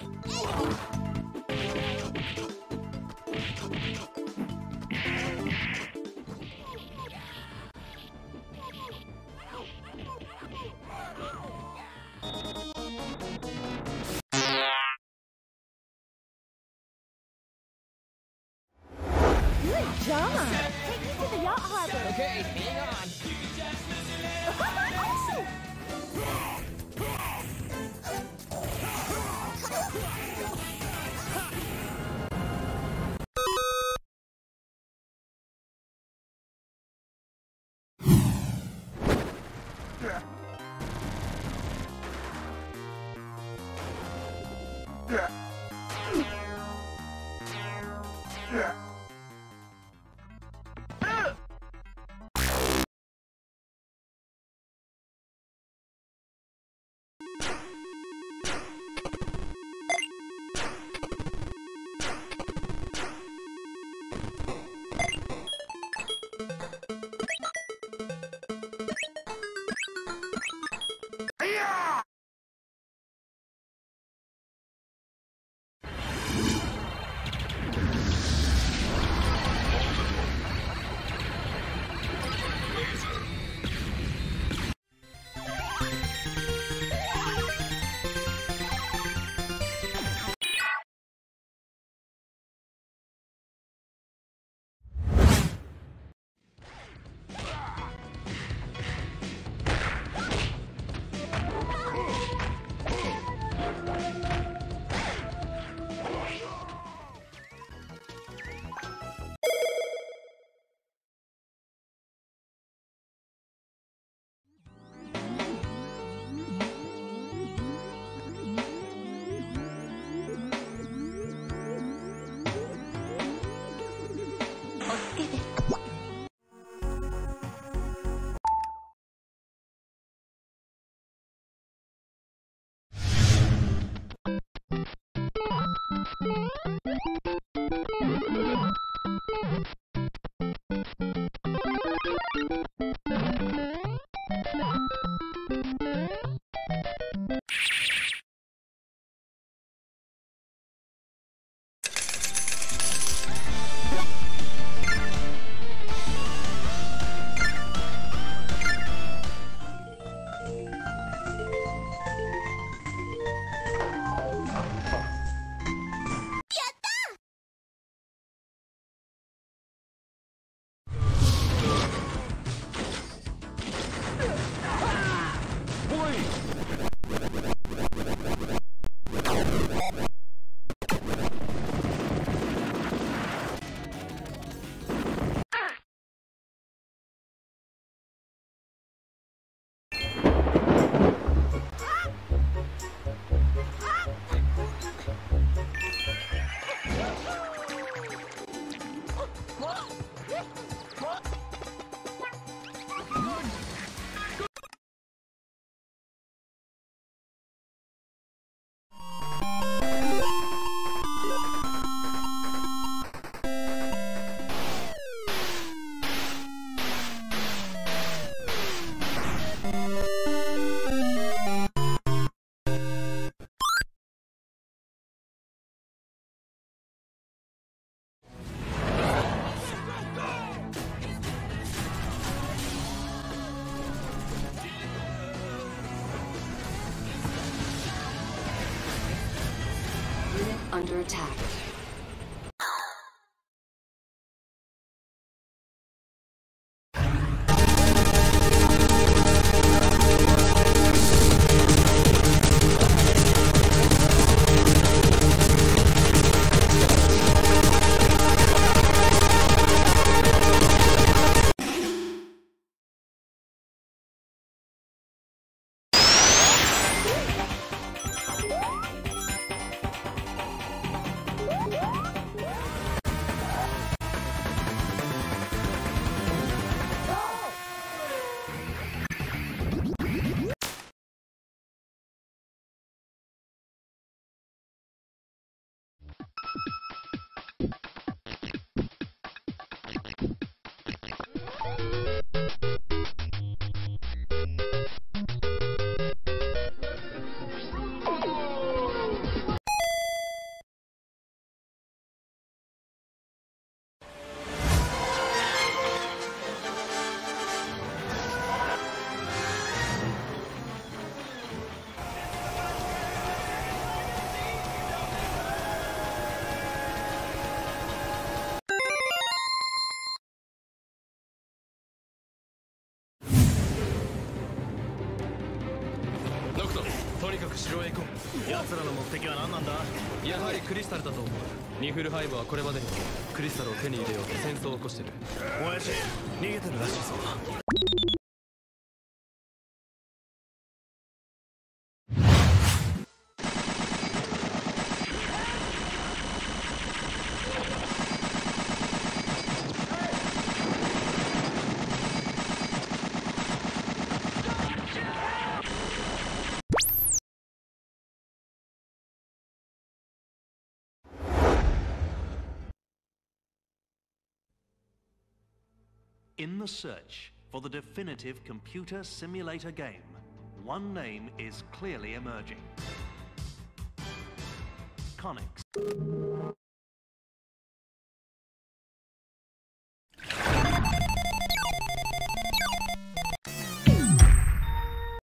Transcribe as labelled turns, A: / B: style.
A: Good
B: under attack.
A: 城へ行こう
C: 奴らの目的は何なんだ？
A: やはりクリスタルだと思う。ニフルハイブはこれまでに。クリスタルを手に入れようと戦争を起こしてる。
C: 親父逃げてるらしいぞ
D: In the search for the definitive computer simulator game, one name is clearly emerging. Connix.